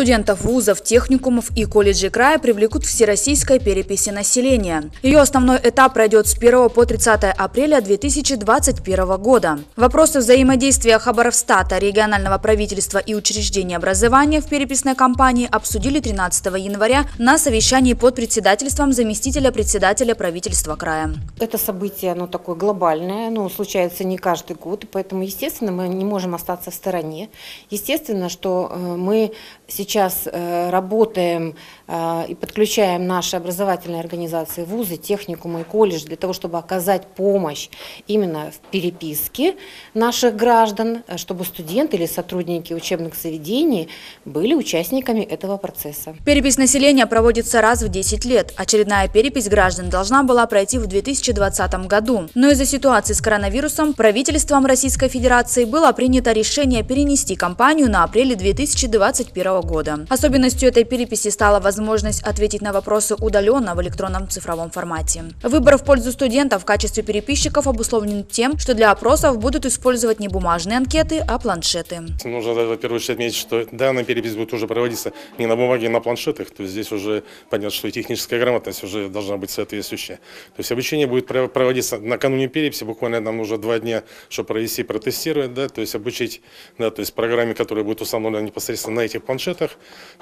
Студентов вузов, техникумов и колледжей края привлекут в всероссийской переписи населения. Ее основной этап пройдет с 1 по 30 апреля 2021 года. Вопросы взаимодействия Хабаровстата, регионального правительства и учреждений образования в переписной кампании обсудили 13 января на совещании под председательством заместителя председателя правительства края. Это событие, оно такое глобальное, оно случается не каждый год, поэтому, естественно, мы не можем остаться в стороне. Естественно, что э, мы сейчас э, работаем э, и подключаем наши образовательные организации, вузы, техникумы и колледж для того, чтобы оказать помощь именно в переписке наших граждан, э, чтобы студенты или сотрудники учебных заведений были участниками этого процесса. Перепись населения проводится раз в 10 лет. Очередная перепись граждан должна была пройти в 2020 году. Но из-за ситуации с коронавирусом правительством Российской Федерации было принято решение перенести кампанию на апрель 2021 года. Особенностью этой переписи стала возможность ответить на вопросы удаленно в электронном цифровом формате. Выбор в пользу студентов в качестве переписчиков обусловлен тем, что для опросов будут использовать не бумажные анкеты, а планшеты. Нужно, во-первых, отметить, что данная перепись будет уже проводиться не на бумаге, а на планшетах. То есть здесь уже понятно, что и техническая грамотность уже должна быть соответствующая. То есть обучение будет проводиться накануне переписи, буквально нам нужно два дня, чтобы провести протестировать, да, то есть обучить, да, то есть программе, которая будет установлена непосредственно на этих планшетах, планшетах.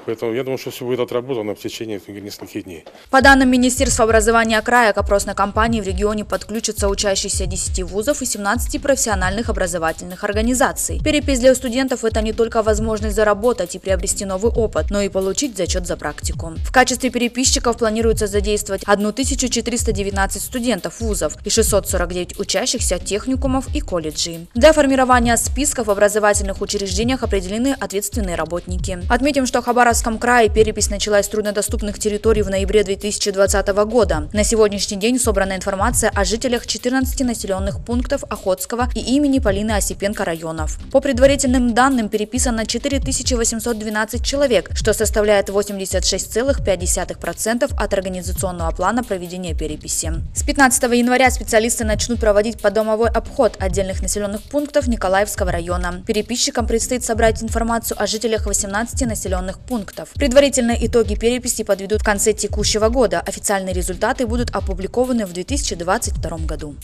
Поэтому я думаю, что все будет отработано в течение нескольких дней. По данным Министерства образования края, к опросной кампании в регионе подключатся учащиеся 10 вузов и 17 профессиональных образовательных организаций. Перепись для студентов – это не только возможность заработать и приобрести новый опыт, но и получить зачет за практику. В качестве переписчиков планируется задействовать 1419 студентов вузов и 649 учащихся техникумов и колледжей. Для формирования списков в образовательных учреждениях определены ответственные работники. Отметим, что в Хабаровском крае перепись началась с труднодоступных территорий в ноябре 2020 года. На сегодняшний день собрана информация о жителях 14 населенных пунктов Охотского и имени Полины Осипенко районов. По предварительным данным переписано 4812 человек, что составляет 86,5% от организационного плана проведения переписи. С 15 января специалисты начнут проводить подомовой обход отдельных населенных пунктов Николаевского района. Переписчикам предстоит собрать информацию о жителях 18 населенных пунктов. Предварительные итоги переписи подведут в конце текущего года. Официальные результаты будут опубликованы в 2022 году.